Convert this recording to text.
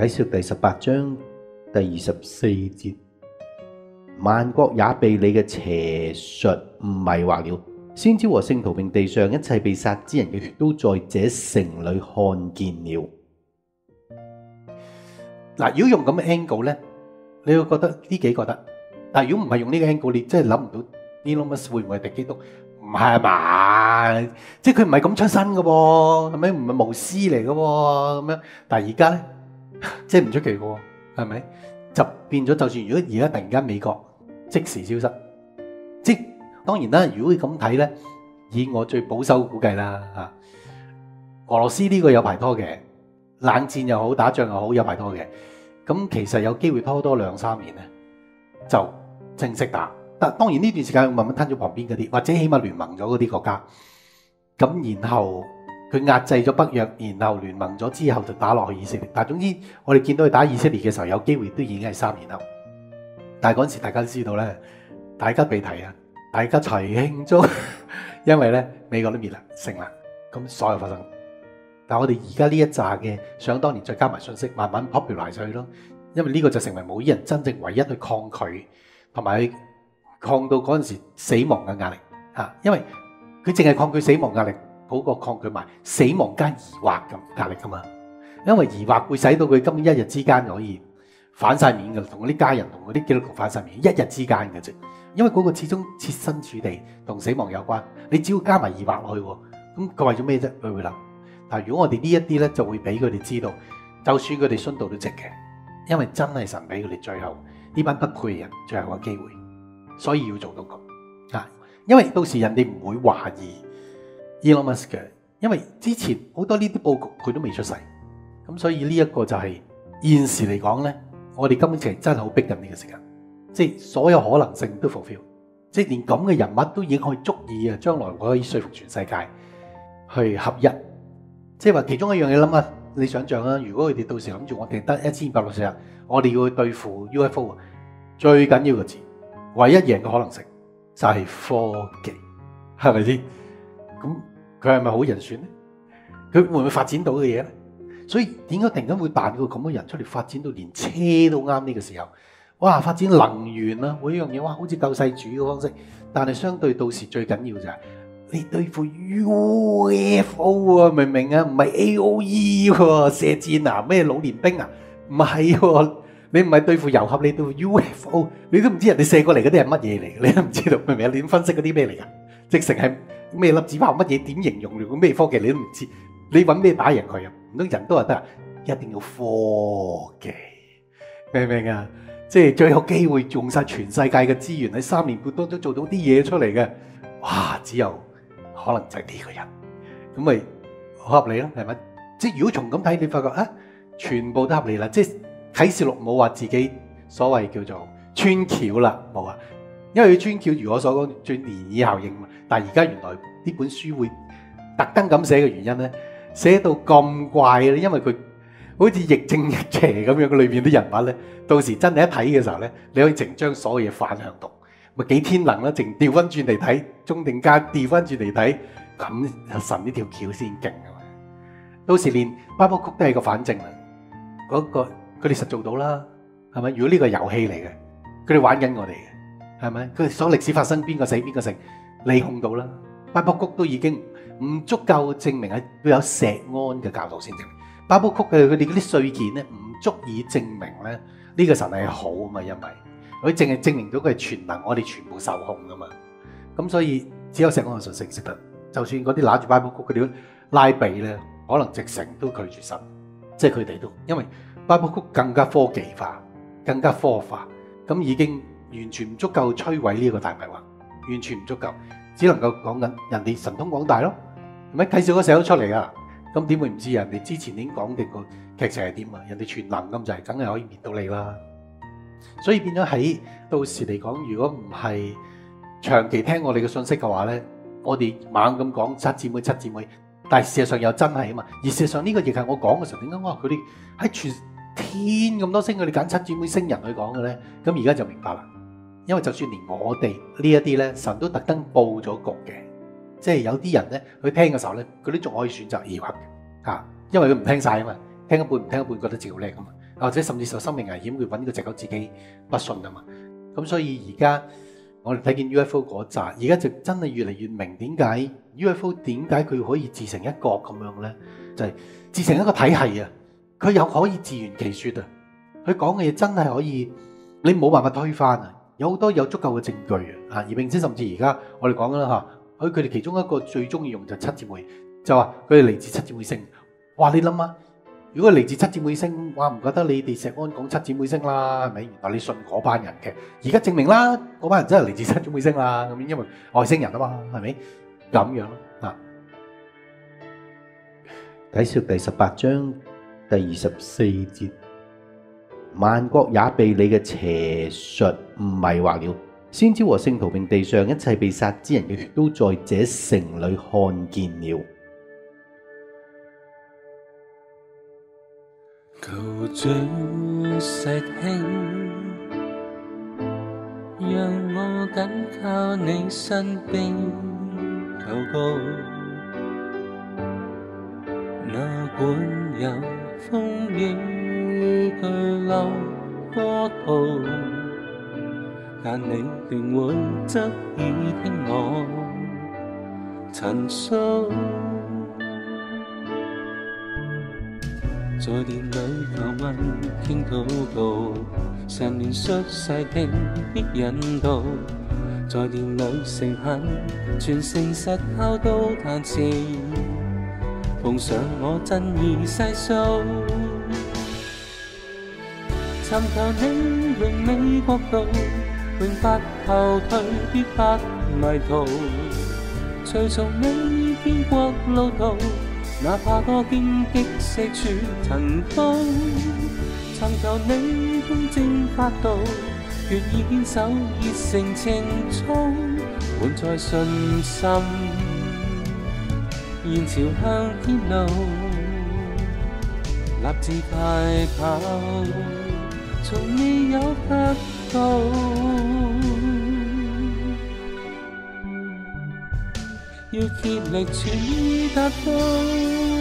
啟示第十八章第二十四節，萬國也被你嘅邪術迷惑了。先知和聖徒並地上一切被殺之人嘅血，都在這城里看見了。嗱，如果用咁嘅 angle 咧，你會覺得呢幾個得，但如果唔係用呢個 angle，你真係諗唔到 Elon Musk 會唔會係敵基督？唔係嘛？即係佢唔係咁出身嘅喎，係咪？唔係巫師嚟嘅喎，咁樣。但係而家咧，即係唔出奇嘅喎，係咪？就變咗，就算如果而家突然間美國即時消失，即當然啦，如果咁睇咧，以我最保守估計啦嚇，俄羅斯呢個有排拖嘅，冷戰又好，打仗又好，有排拖嘅。咁其實有機會拖多兩三年咧，就正式打。但當然呢段時間慢慢吞咗旁邊嗰啲，或者起碼聯盟咗嗰啲國家。咁然後佢壓制咗北約，然後聯盟咗之後就打落去以色列。但係總之我哋見到佢打以色列嘅時候，有機會都已經係三年後。但係嗰陣時大家都知道咧，大家被提啊，大家齊慶祝，因為咧美國都滅啦，成啦，咁所有發生。但係我哋而家呢一扎嘅，想當年再加埋信息，慢慢 popularize 去咯。因為呢個就成為冇人真正唯一去抗拒，同埋去抗到嗰陣時死亡嘅壓力嚇。因為佢淨係抗拒死亡壓力，好過抗拒埋死亡加疑惑咁壓力噶嘛。因為疑惑會使到佢今一日之間可以反晒面嘅，同嗰啲家人同嗰啲基督徒反晒面，一日之間嘅啫。因為嗰個始終設身處地同死亡有關，你只要加埋疑惑落去，咁佢為咗咩啫？佢會諗。但係如果我哋呢一啲咧，就會俾佢哋知道，就算佢哋殉道都值嘅，因為真係神俾佢哋最後呢班不配嘅人最後嘅機會，所以要做到咁啊！因為到時人哋唔會懷疑 Elon Musk 嘅，因為之前好多呢啲佈局佢都未出世，咁所以呢一個就係現時嚟講咧，我哋根本就係真係好逼緊呢個時間，即係所有可能性都 fulfill，即係連咁嘅人物都已經可以足以啊，將來我可以說服全世界去合一。即係話其中一樣嘢諗下，你想象啊，如果佢哋到時諗住我哋得一千二百六十日，我哋要去對付 UFO，最緊要個字，唯一贏嘅可能性就係科技，係咪先？咁佢係咪好人選咧？佢會唔會發展到嘅嘢咧？所以點解突然間會彈個咁嘅人出嚟發展到連車都啱呢個時候？哇！發展能源啊，每一樣嘢哇，好似救世主嘅方式，但係相對到時最緊要就係。你對付 UFO 啊，明唔明啊？唔係 AOE 喎，射箭啊，咩老年兵啊？唔係喎，你唔係對付遊俠，你對付 UFO，你都唔知人哋射過嚟嗰啲係乜嘢嚟，你都唔知道，明唔明啊？你點分析嗰啲咩嚟噶？直成係咩粒子炮，乜嘢點形容？咩科技你都唔知，你揾咩打贏佢啊？唔通人都話得啊？一定要科技，明唔明啊？即係最有機會用晒全世界嘅資源喺三年半當中做到啲嘢出嚟嘅，哇！只有〜可能就係呢個人，咁咪好合理咯，係咪？即係如果從咁睇，你發覺啊，全部都合理啦。即係啟示錄冇話自己所謂叫做穿橋啦，冇啊。因為佢穿橋，如我所講，最漣漪效應嘛。但係而家原來呢本書會特登咁寫嘅原因咧，寫到咁怪咧，因為佢好似亦正亦邪咁樣嘅裏邊啲人物咧，到時真係一睇嘅時候咧，你可以淨將所有嘢反向讀。咪幾天能啦，淨調翻轉嚟睇，中定加調翻轉嚟睇，咁神呢條橋先勁啊嘛！到時連巴布曲都係個反證啦，嗰個佢哋實做到啦，係咪？如果呢個遊戲嚟嘅，佢哋玩緊我哋嘅，係咪？佢哋所歷史發生邊個死邊個成，你控到啦。巴布曲都已經唔足夠證明係要有石安嘅教導先證明。巴布曲嘅佢哋嗰啲碎件咧，唔足以證明咧呢個神係好啊嘛，因為。佢淨係證明到佢係全能，我哋全部受控噶嘛。咁所以只有石安嘅信息識得。就算嗰啲揦住巴布曲嗰啲拉比咧，可能直成都拒絕神，即係佢哋都因為巴布曲更加科技化、更加科學化，咁已經完全唔足夠摧毀呢一個大迷惑，完全唔足夠，只能夠講緊人哋神通廣大咯。係咪啟示嗰寫咗出嚟啊？咁點會唔知人哋之前已經講定個劇情係點啊？人哋全能咁就係，梗係可以滅到你啦。所以變咗喺到時嚟講，如果唔係長期聽我哋嘅信息嘅話咧，我哋猛咁講七姊妹七姊妹，但係事實上又真係啊嘛。而事實上呢個亦係我講嘅時候，點解我話佢哋喺全天咁多星，佢哋揀七姊妹星人去講嘅咧？咁而家就明白啦。因為就算連我哋呢一啲咧，神都特登佈咗局嘅，即係有啲人咧，佢聽嘅時候咧，佢都仲可以選擇疑惑嘅嚇，因為佢唔聽晒啊嘛，聽一半唔聽一半，覺得自己好叻啊嘛。或者甚至受生命危險，佢揾呢個藉口自己不信啊嘛。咁所以而家我哋睇見 UFO 嗰集，而家就真係越嚟越明點解 UFO 點解佢可以自成一國咁樣咧？就係、自成一個體系啊！佢又可以自圓其说啊！佢講嘅嘢真係可以，你冇辦法推翻啊！有好多有足夠嘅證據啊！而並且甚至而家我哋講緊啦嚇，佢佢哋其中一個最中意用就七姊妹，就話佢哋嚟自七姊妹星。哇！你諗下，如果嚟自七姊妹星，哇唔覺得你哋石安講七姊妹星啦，係咪？原來你信嗰班人嘅，而家證明啦，嗰班人真係嚟自七姊妹星啦。咁因為外星人啊嘛，係咪？咁樣咯啊！啟示錄第十八章第二十四節，萬國也被你嘅邪術迷惑了。先知和聖徒並地上一切被殺之人嘅血，都在這城里看見了。求主實興，讓我緊靠你身邊，求告。哪管有風雨巨浪波濤，但你定會側耳聽我陳述。在殿裏求問傾禱告，常連述細聽必引導。在殿裏誠懇，全誠實靠到壇前，奉上我真意細數。尋求你榮美国度，永不後退，必不迷途。隨從你天國路途。哪怕多荊棘四處塵封，尋求你公正法度，決意堅守熱誠情操，滿載信心，現朝向天路，立志快跑，从未有得到。要竭力全力达到。